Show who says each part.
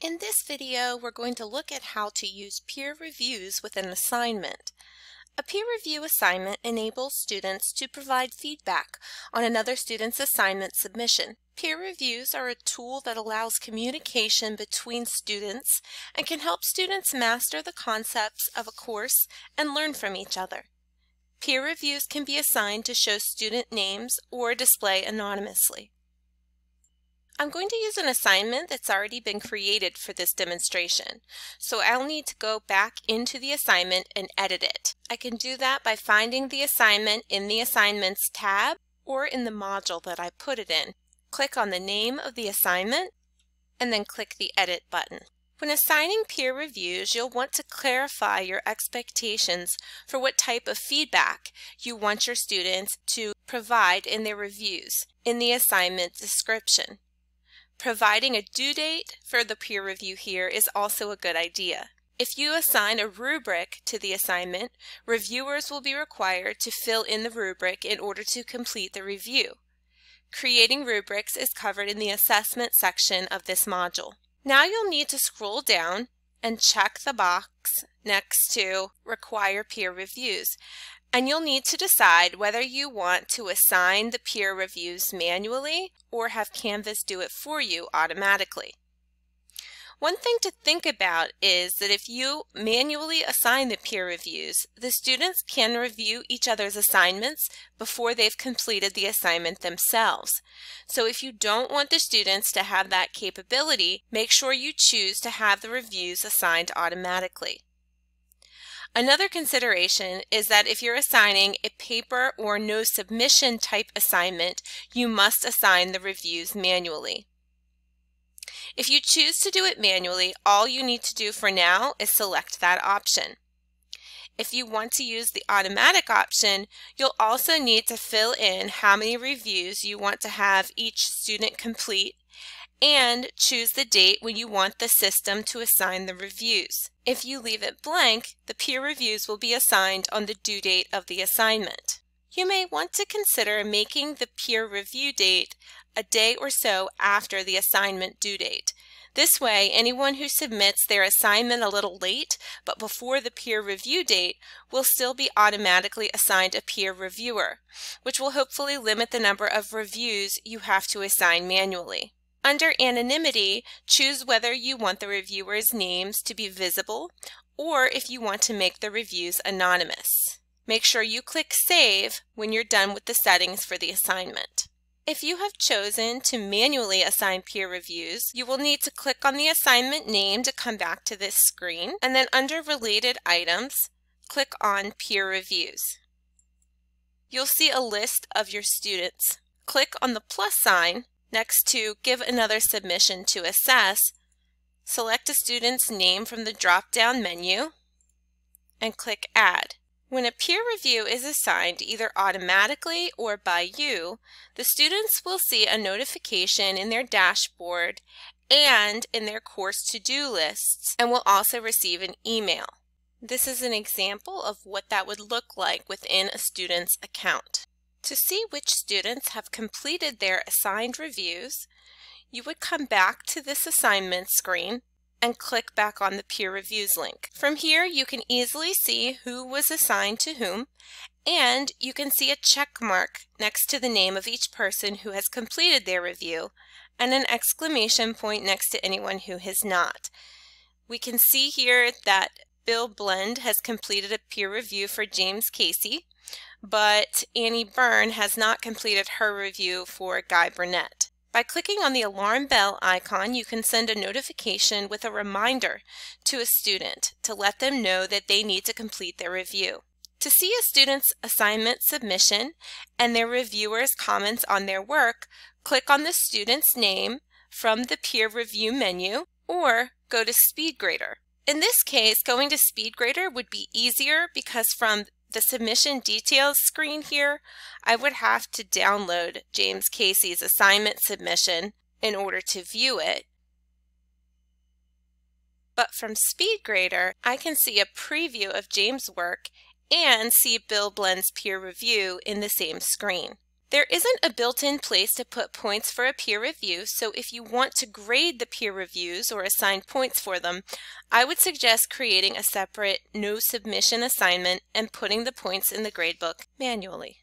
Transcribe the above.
Speaker 1: In this video, we're going to look at how to use peer reviews with an assignment. A peer review assignment enables students to provide feedback on another student's assignment submission. Peer reviews are a tool that allows communication between students and can help students master the concepts of a course and learn from each other. Peer reviews can be assigned to show student names or display anonymously. I'm going to use an assignment that's already been created for this demonstration. So I'll need to go back into the assignment and edit it. I can do that by finding the assignment in the Assignments tab or in the module that I put it in. Click on the name of the assignment and then click the Edit button. When assigning peer reviews, you'll want to clarify your expectations for what type of feedback you want your students to provide in their reviews in the assignment description. Providing a due date for the peer review here is also a good idea. If you assign a rubric to the assignment, reviewers will be required to fill in the rubric in order to complete the review. Creating rubrics is covered in the assessment section of this module. Now you'll need to scroll down and check the box next to Require Peer Reviews and you'll need to decide whether you want to assign the peer reviews manually or have Canvas do it for you automatically. One thing to think about is that if you manually assign the peer reviews, the students can review each other's assignments before they've completed the assignment themselves. So if you don't want the students to have that capability, make sure you choose to have the reviews assigned automatically. Another consideration is that if you're assigning a paper or no submission type assignment, you must assign the reviews manually. If you choose to do it manually, all you need to do for now is select that option. If you want to use the automatic option, you'll also need to fill in how many reviews you want to have each student complete and choose the date when you want the system to assign the reviews. If you leave it blank, the peer reviews will be assigned on the due date of the assignment. You may want to consider making the peer review date a day or so after the assignment due date. This way, anyone who submits their assignment a little late, but before the peer review date, will still be automatically assigned a peer reviewer, which will hopefully limit the number of reviews you have to assign manually. Under anonymity, choose whether you want the reviewers' names to be visible or if you want to make the reviews anonymous. Make sure you click Save when you're done with the settings for the assignment. If you have chosen to manually assign peer reviews, you will need to click on the assignment name to come back to this screen, and then under Related Items, click on Peer Reviews. You'll see a list of your students. Click on the plus sign Next to Give Another Submission to Assess, select a student's name from the drop-down menu and click Add. When a peer review is assigned either automatically or by you, the students will see a notification in their dashboard and in their course to-do lists and will also receive an email. This is an example of what that would look like within a student's account. To see which students have completed their assigned reviews, you would come back to this assignment screen and click back on the peer reviews link. From here you can easily see who was assigned to whom and you can see a check mark next to the name of each person who has completed their review and an exclamation point next to anyone who has not. We can see here that Bill Blend has completed a peer review for James Casey but Annie Byrne has not completed her review for Guy Burnett. By clicking on the alarm bell icon, you can send a notification with a reminder to a student to let them know that they need to complete their review. To see a student's assignment submission and their reviewer's comments on their work, click on the student's name from the peer review menu or go to SpeedGrader. In this case, going to SpeedGrader would be easier because from the submission details screen here, I would have to download James Casey's assignment submission in order to view it. But from SpeedGrader, I can see a preview of James' work and see Bill Blend's peer review in the same screen. There isn't a built-in place to put points for a peer review, so if you want to grade the peer reviews or assign points for them, I would suggest creating a separate no submission assignment and putting the points in the gradebook manually.